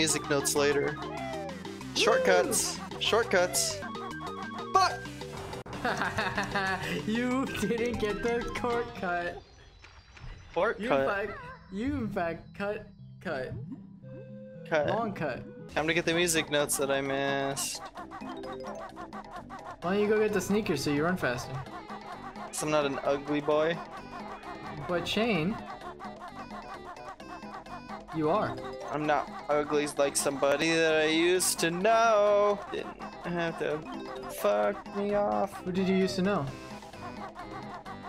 music notes later. Shortcuts. Shortcuts. Fuck! you didn't get the court cut. You in Shortcut. fact, you in fact cut, cut, Cut. long cut. Time to get the music notes that I missed. Why don't you go get the sneakers so you run faster? So I'm not an ugly boy. But Shayne, you are. I'm not ugly like somebody that I used to know. Didn't have to fuck me off. Who did you used to know?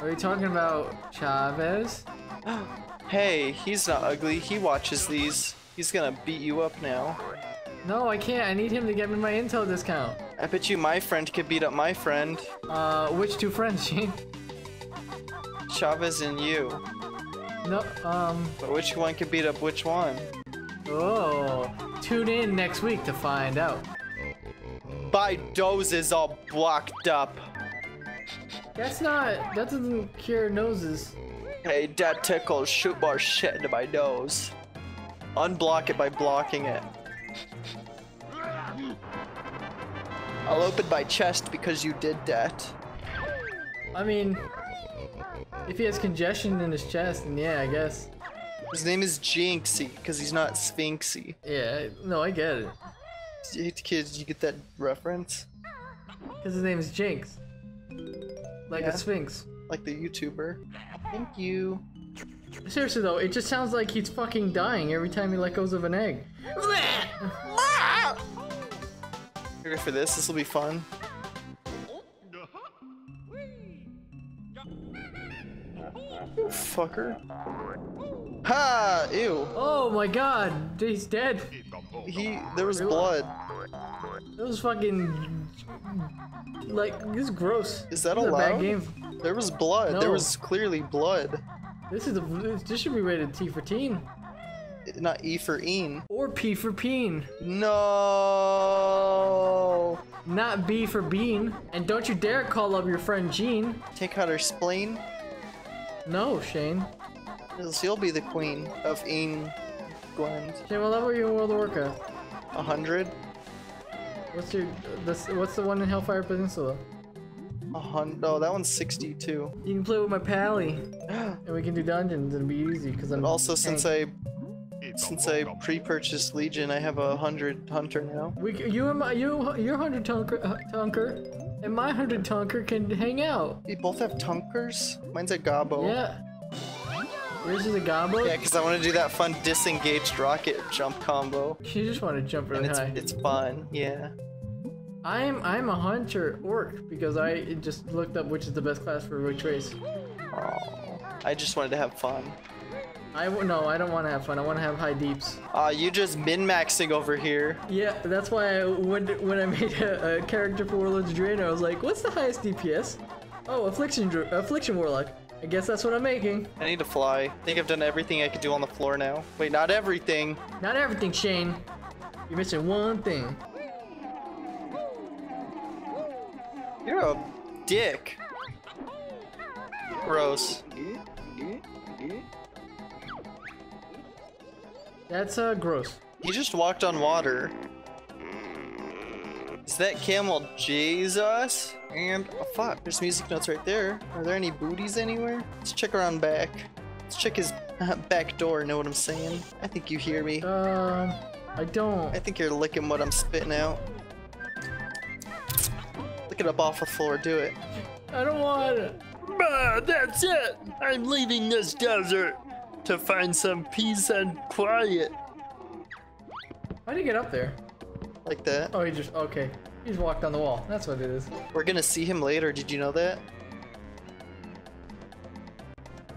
Are you talking about Chavez? Hey, he's not ugly. He watches these. He's gonna beat you up now. No, I can't. I need him to get me my intel discount. I bet you my friend could beat up my friend. Uh, which two friends, Shayne? Chavez and you. No, um, But which one can beat up which one? oh. Tune in next week to find out. My nose is all blocked up. That's not, that doesn't cure noses. Hey, that tickles shoot more shit into my nose. Unblock it by blocking it. I'll open my chest because you did that. I mean, if he has congestion in his chest, then yeah, I guess. His name is Jinxy because he's not Sphinxy. Yeah, no, I get it. Kids, you get that reference? Because his name is Jinx. Like Yeah. a sphinx. Like the YouTuber. Thank you. Seriously though, it just sounds like he's fucking dying every time he let goes of an egg. Ready for this? This will be fun. Fucker. Ha! Ew. Oh my god, he's dead. He. There was blood. That was fucking. Like, this is gross. Is that this Is a bad allowed? game. There was blood. There was clearly blood. This is a. This should be rated T for teen. Not E for een. Or P for peen. No. Not B for bean. And don't you dare call up your friend Jean. Take out her spleen. No, Shayne. Else You'll be the queen of England. Shayne, what level are you in World of Warcraft? A hundred. What's your. This, what's the one in Hellfire Peninsula? A hundred. Oh, that one's 62. You can play with my pally. And we can do dungeons. It'll be easy because I'm. Also, since. I since I pre-purchased Legion, I have a hundred hunter now. We, you and my, you, your hundred tonker, uh, tonker, and my hundred tonker can hang out. We both have tunkers. Mine's a gobbo. Yeah. Yours is a gobbo. Yeah, because I want to do that fun disengaged rocket jump combo, You just want to jump really and it's high. it's fun. Yeah. I'm I'm a hunter orc because I just looked up which is the best class for which race. Oh, I just wanted to have fun. I w- no, I don't want to have fun. I want to have high deeps. Ah, you just min-maxing over here. Yeah, that's why I, when when I made a, a character for Warlords of I was like, what's the highest DPS? Oh, affliction affliction warlock. I guess that's what I'm making. I need to fly. I think I've done everything I could do on the floor now. Wait, not everything. Not everything, Shayne. You're missing one thing. You're a dick. Gross. That's uh gross. He just walked on water. Is that camel Jesus? And oh fuck, there's music notes right there. Are there any booties anywhere? Let's check around back. Let's check his back door. Know what I'm saying? I think you hear me. Um, I don't. I think you're licking what I'm spitting out. Lick it up off the floor. Do it. I don't want it. Bah, that's it. I'm leaving this desert to find some peace and quiet. How'd he get up there? Like that. Oh, he just okay. He just walked on the wall. That's what it is. We're gonna see him later. Did you know that?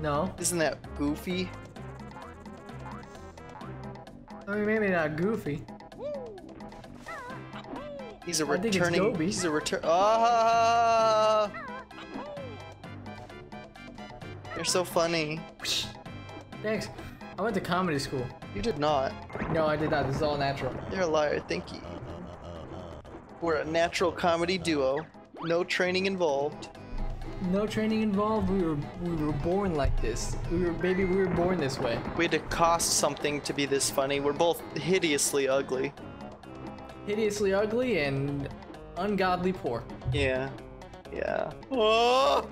No, Isn't that goofy? I mean maybe not goofy. He's a I think it's returning. He's a return. Ah! You're so funny. Thanks. I went to comedy school. You did not. No, I did not. This is all natural. You're a liar. Thank you. We're a natural comedy duo. No training involved. No training involved. We were we were born like this. We were baby. We were born this way. We had to cost something to be this funny. We're both hideously ugly. Hideously ugly and ungodly poor. Yeah. Yeah. Oh!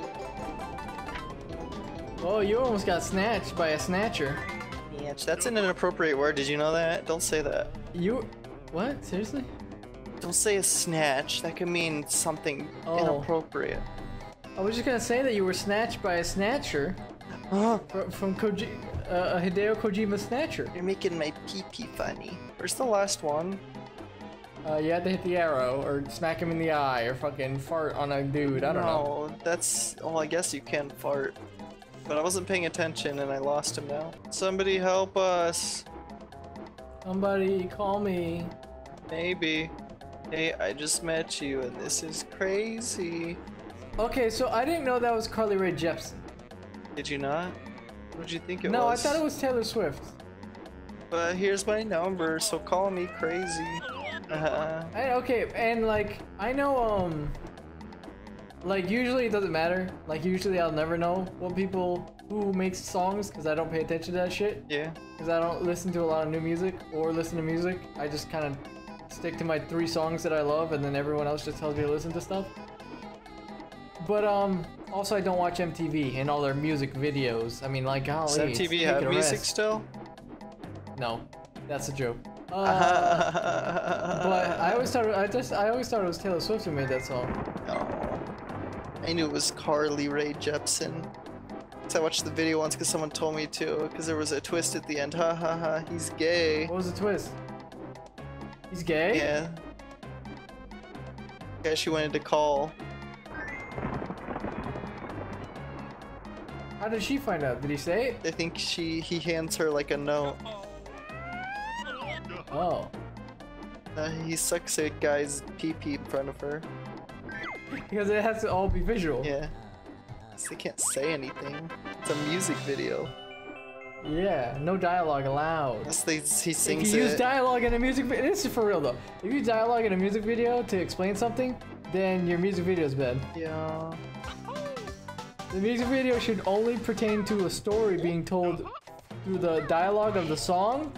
Oh, you almost got snatched by a snatcher. Yeah, that's an inappropriate word. Did you know that? Don't say that. You, what? Seriously? Don't say a snatch. That could mean something Oh. inappropriate. I was just gonna say that you were snatched by a snatcher Oh, from, from Koji, uh, a Hideo Kojima snatcher. you're making my pee pee funny. Where's the last one? Uh, you had to hit the arrow or smack him in the eye or fucking fart on a dude. I don't know. no, that's. Oh, I guess you can fart. But I wasn't paying attention and I lost him now. Somebody help us. Somebody call me. Maybe. Hey, I just met you and this is crazy. Okay, so I didn't know that was Carly Rae Jepsen. Did you not? What did you think it No, I thought it was Taylor Swift. But here's my number, so call me crazy. Uh, I, okay, and like I know, um, like usually it doesn't matter. Like usually I'll never know what people who makes songs because I don't pay attention to that shit. yeah. Because I don't listen to a lot of new music or listen to music. I just kind of stick to my three songs that I love, and then everyone else just tells me to listen to stuff. But um, also I don't watch MTV and all their music videos. I mean, like, golly, Does MTV have music rest. still? No, that's a joke. Uh, but I always thought I just I always thought it was Taylor Swift who made that song. Oh. I knew it was Carly Rae Jepsen. 'Cause I watched the video once because someone told me to, because there was a twist at the end. Ha ha ha, he's gay. What was the twist? He's gay? Yeah. Guess she wanted to call. How did she find out? Did he say it? I think she he hands her like a note. Oh. Uh, he sucks a guy's pee pee in front of her. Because it has to all be visual. Yeah. they can't say anything. It's a music video. Yeah, no dialogue allowed. Unless they, he If sings you use it. dialogue in a music video, this is for real though. If you use dialogue in a music video to explain something, then your music video is bad. yeah. The music video should only pertain to a story being told through the dialogue of the song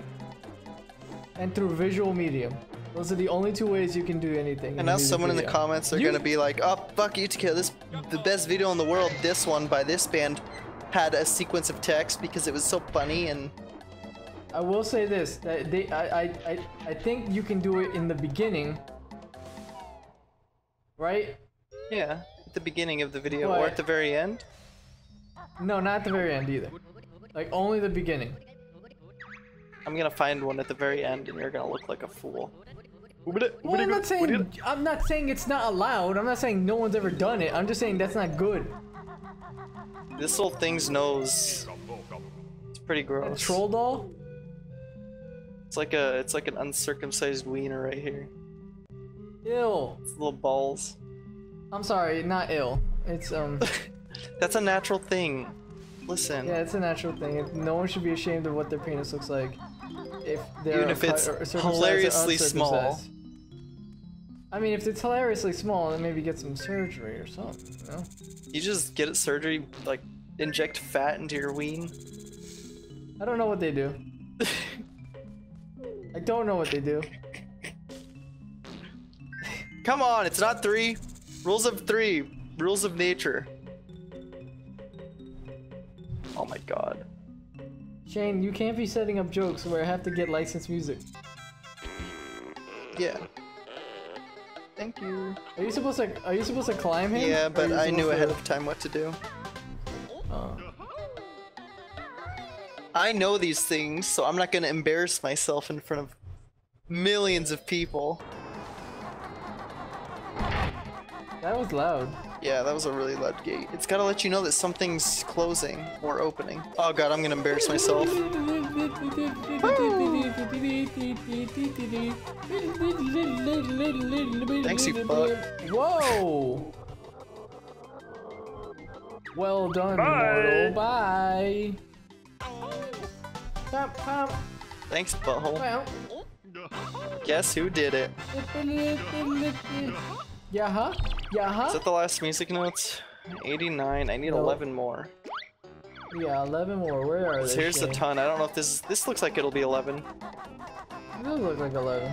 and through visual medium. Those are the only two ways you can do anything. And now someone in the comments are You- gonna be like, "Oh, fuck you, Taquito! This the best video in the world. This one by this band had a sequence of text because it was so funny and I will say this: that they, I, I, I, I think you can do it in the beginning, right? yeah, at the beginning of the video or at the very end. No, not at the very end either. Like only the beginning. I'm gonna find one at the very end, and you're gonna look like a fool. Well, I'm not saying I'm not saying it's not allowed. I'm not saying no one's ever done it. I'm just saying that's not good. This little thing's nose. It's pretty gross. A gross. troll doll? It's like a, it's like an uncircumcised wiener right here. Ill. It's little balls. I'm sorry, not ill. It's um. That's a natural thing. Listen. Yeah, it's a natural thing. No one should be ashamed of what their penis looks like. If they're Even if it's or circumcised or hilariously small. I mean, if it's hilariously small, then maybe get some surgery or something. You know? You just get it surgery, like inject fat into your ween. I don't know what they do. I don't know what they do. Come on, it's not three. Rules of three. Rules of nature. Oh my god. Shayne, you can't be setting up jokes where I have to get licensed music. Yeah. Thank you. Are you supposed to? Are you supposed to climb him? Yeah, but I knew ahead to- of time what to do. Oh. I know these things, so I'm not gonna embarrass myself in front of millions of people. That was loud. Yeah, that was a really loud gate. It's gotta let you know that something's closing or opening. Oh god, I'm gonna embarrass myself. Thanks, you fuck. Whoa! Well done, Bye. mortal. Bye. Pop, pop, Thanks, butthole. well. Guess who did it? Yeah, huh? Yeah, Is that the last music notes? 89. I need Nope. 11 more. Yeah, 11 more. Where are they? Here's Shane? ton. I don't know if this is. This looks like it'll be 11. It does look like 11.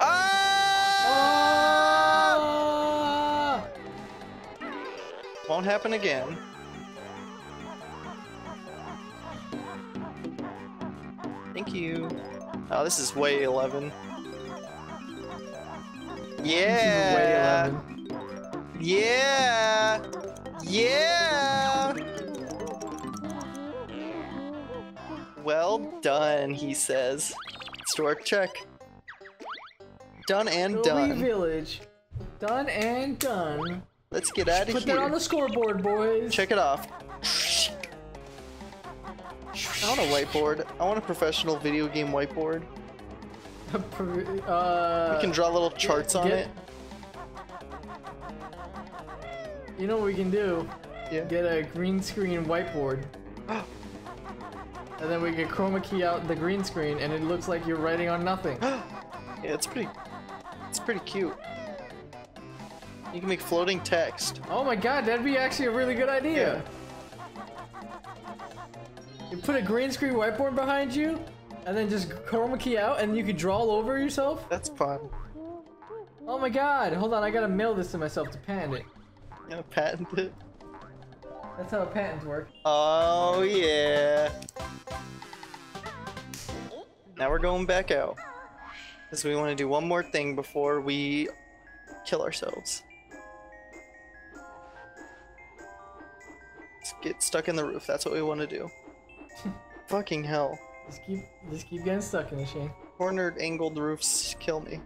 Ah! Ah! Won't happen again. Thank you. Oh, this is way 11. Yeah. Way 11. Yeah! Yeah! Well done, he says. Store check. Done and Italy done. Village. Done and done. Let's get out of here. Put that on the scoreboard, boys. Check it off. I want a whiteboard. I want a professional video game whiteboard. uh, We can draw little charts on get- it. You know what we can do? Yeah. Get a green screen whiteboard. and then we can chroma key out the green screen and it looks like you're writing on nothing. Yeah, it's pretty. It's pretty cute. You can make floating text. Oh my god, that'd be actually a really good idea. You put a green screen whiteboard behind you, and then just chroma key out, and you can draw all over yourself. That's fun. Oh my god, hold on, I gotta mail this to myself to patent it. Yeah, patent it. That's how patents work. Oh yeah. Now we're going back out. Because we want to do one more thing before we kill ourselves. Let's get stuck in the roof. That's what we want to do. Fucking hell. Just keep, just keep getting stuck in the Shane. Cornered, angled roofs kill me.